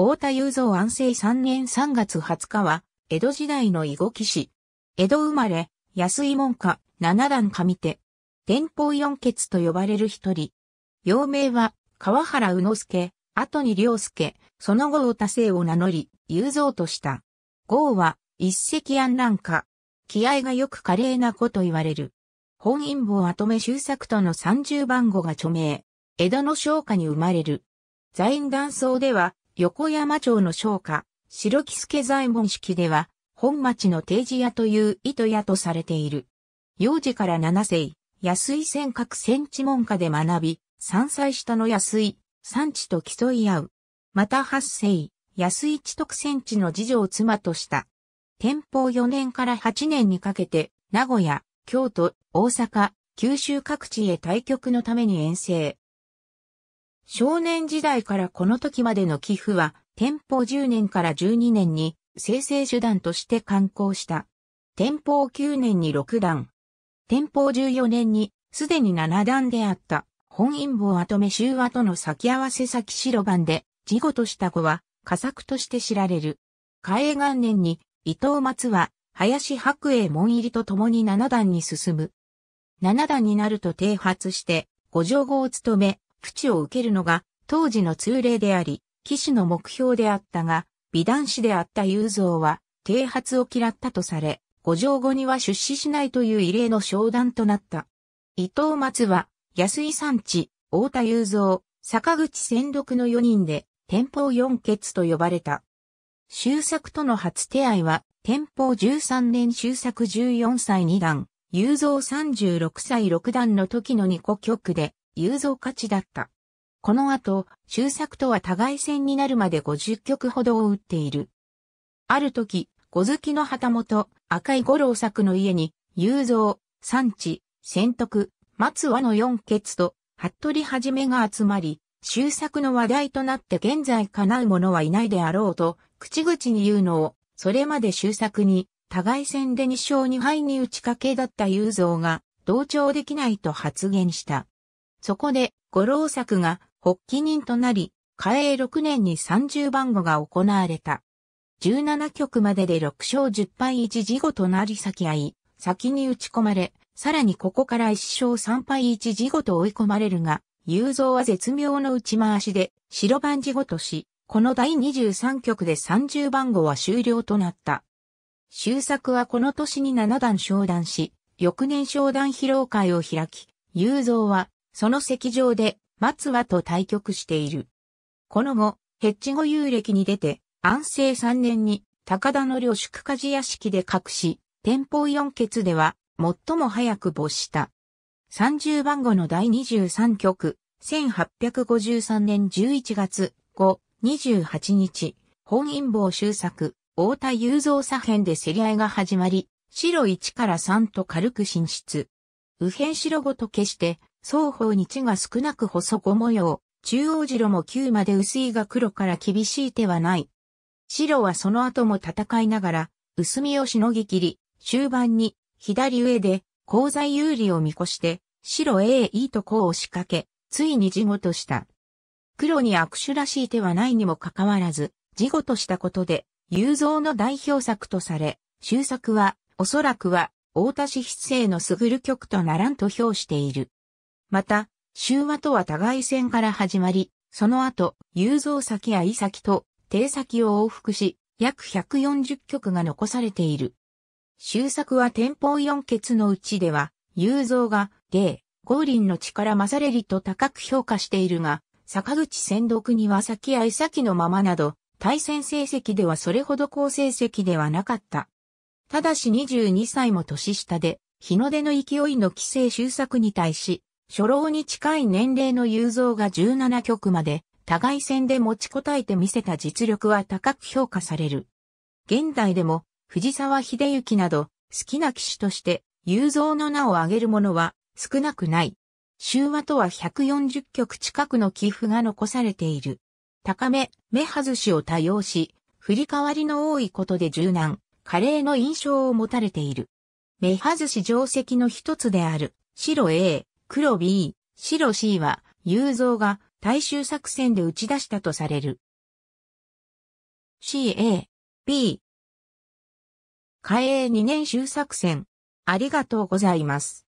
大田雄三安政3年3月20日は、江戸時代の囲碁騎士。江戸生まれ、安井門下、七段上手。天保四傑と呼ばれる一人。幼名は、川原宇之助、後に良介、その後を多姓を名乗り、雄三とした。豪は、一石安乱家。気合がよく華麗な子と言われる。本因坊跡目周作との三十番号が著名。江戸の商家に生まれる。在院断層では、横山町の商家、白木助左衛門式では、本町の定時屋という糸屋とされている。幼児から七世、安井尖閣戦地門下で学び、三歳下の安井、三地と競い合う。また八世、安井地徳戦地の次女を妻とした。天保四年から八年にかけて、名古屋、京都、大阪、九州各地へ対局のために遠征。少年時代からこの時までの寄付は、天保10年から12年に、生成手段として刊行した。天保9年に6段。天保14年に、すでに7段であった、本陰謀跡目終和との先合わせ先白番で、事後とした子は、佳作として知られる。嘉永元年に、伊藤松は、林白英門入りと共に7段に進む。7段になると提発して、五条語を務め、プチを受けるのが当時の通例であり、騎士の目標であったが、美男子であった雄三は、啓発を嫌ったとされ、五条後には出資しないという異例の商談となった。伊藤松は、安井山地、大田雄三、坂口仙読の4人で、天保四傑と呼ばれた。周作との初手合は、天保13年周作14歳2段、雄三36歳6段の時の2個曲で、雄三勝ちだった。この後、周作とは互い戦になるまで50曲ほどを打っている。ある時、小月の旗本、赤い五郎作の家に、雄三、産地、仙徳、松和の四傑と、服部はじめが集まり、周作の話題となって現在叶う者はいないであろうと、口々に言うのを、それまで周作に、互い戦で2勝2敗に打ち掛けだった雄三が、同調できないと発言した。そこで、五郎作が発起人となり、嘉永6年に30番号が行われた。17局までで6勝10敗1事後となり先合い、先に打ち込まれ、さらにここから1勝3敗1事後と追い込まれるが、雄三は絶妙の打ち回しで白番事後とし、この第23局で30番号は終了となった。終作はこの年に7段昇段し、翌年昇段披露会を開き、雄三はその席上で松和と対局している。この後、ヘッジ後遊歴に出て、安政3年に高田の領宿鍛冶屋敷で隠し、天保四傑では最も早く没した。30番後の第23局、1853年11月5、28日、本陰謀終作、大田雄三左辺で競り合いが始まり、白1から3と軽く進出。右辺白ごと消して、双方に地が少なく細子模様、中央白も9まで薄いが黒から厳しい手はない。白はその後も戦いながら、薄みをしのぎ切り、終盤に、左上で、功罪有利を見越して、白 A いいとこを仕掛け、ついに事後とした。黒に悪手らしい手はないにもかかわらず、事後としたことで、雄三の代表作とされ、終作は、おそらくは、大田市筆生の優る曲とならんと評している。また、終和とは互い戦から始まり、その後、雄三先や伊先と、定先を往復し、約140曲が残されている。終作は天保四傑のうちでは、雄三が、芸、五輪の力勝れりと高く評価しているが、坂口仙読には先や伊先のままなど、対戦成績ではそれほど好成績ではなかった。ただし22歳も年下で、日の出の勢いの規制終作に対し、初老に近い年齢の雄三が17曲まで、互い戦で持ちこたえて見せた実力は高く評価される。現代でも、藤沢秀幸など、好きな騎手として、雄三の名を挙げる者は少なくない。終和とは140曲近くの寄付が残されている。高め、目外しを多用し、振り替わりの多いことで柔軟、華麗の印象を持たれている。目外し定石の一つである、白 A、黒 B、白 C は、雄三が大衆作戦で打ち出したとされる。CA、B。海英2年終作戦。ありがとうございます。